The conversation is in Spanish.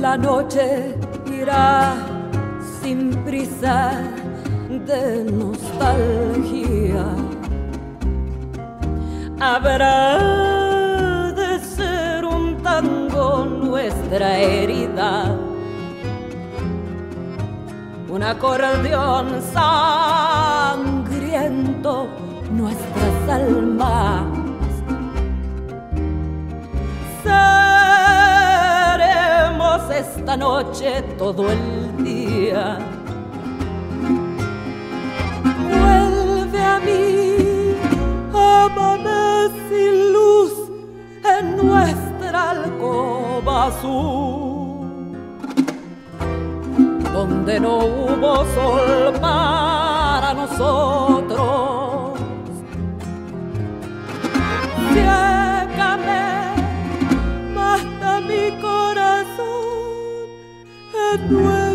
La noche irá sin prisa de nostalgia. Habrá de ser un tango nuestra herida, un acordeón sangriento nuestras almas. Esta noche todo el día. A mí, amanece sin luz en nuestra alcoba azul, donde no hubo sol para nosotros good.